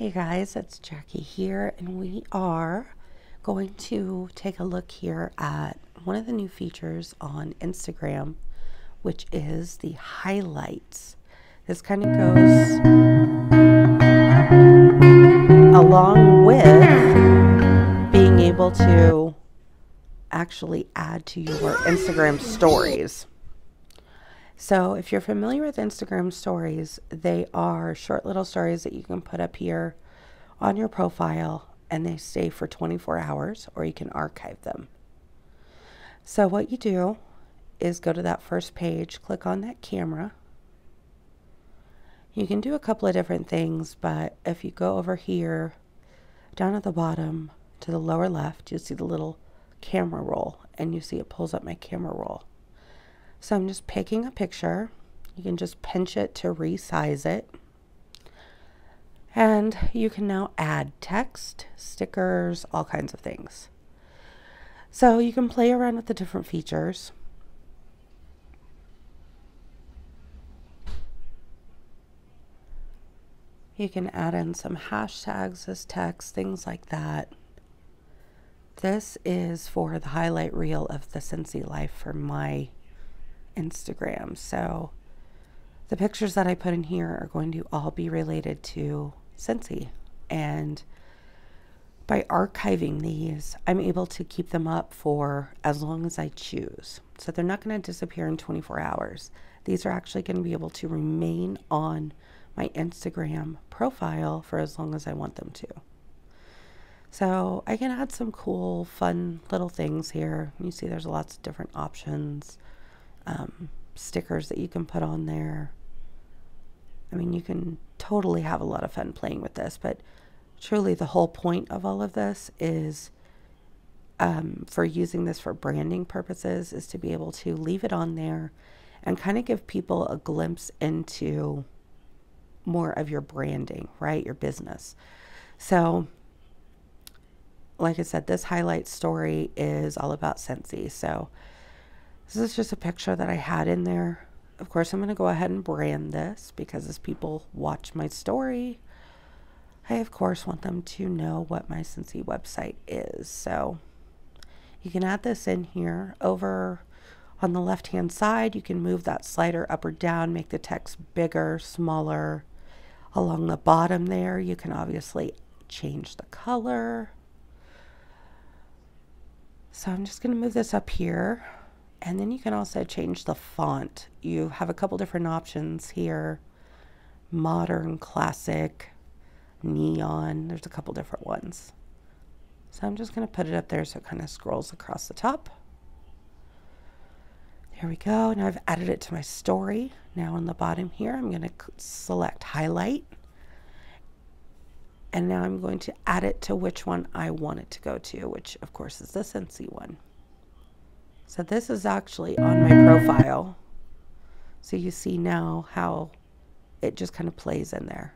Hey guys, it's Jacqui here, and we are going to take a look here at one of the new features on Instagram, which is the highlights. This kind of goes along with being able to actually add to your Instagram stories. So, if you're familiar with Instagram stories, they are short little stories that you can put up here on your profile and they stay for 24 hours or you can archive them. So, what you do is go to that first page, click on that camera. You can do a couple of different things, but if you go over here, down at the bottom to the lower left, you'll see the little camera roll and you see it pulls up my camera roll. So I'm just picking a picture. You can just pinch it to resize it. And you can now add text, stickers, all kinds of things. So you can play around with the different features. You can add in some hashtags as text, things like that. This is for the highlight reel of the Scentsy life for my Instagram. So the pictures that I put in here are going to all be related to Scentsy. And by archiving these, I'm able to keep them up for as long as I choose. So they're not going to disappear in 24 hours. These are actually going to be able to remain on my Instagram profile for as long as I want them to. So I can add some cool, fun little things here. You see there's lots of different options um, stickers that you can put on there. I mean, you can totally have a lot of fun playing with this, but truly the whole point of all of this is um, for using this for branding purposes is to be able to leave it on there and kind of give people a glimpse into more of your branding, right? Your business. So, like I said, this highlight story is all about Scentsy. So, this is just a picture that I had in there. Of course, I'm going to go ahead and brand this because as people watch my story, I of course want them to know what my Scentsy website is. So you can add this in here. Over on the left hand side, you can move that slider up or down, make the text bigger, smaller. Along the bottom there, you can obviously change the color. So I'm just going to move this up here. And then you can also change the font. You have a couple different options here. Modern, classic, neon. There's a couple different ones. So I'm just going to put it up there so it kind of scrolls across the top. There we go. Now I've added it to my story. Now on the bottom here, I'm going to select highlight. And now I'm going to add it to which one I want it to go to, which of course is the Scentsy one. So this is actually on my profile. So you see now how it just kind of plays in there.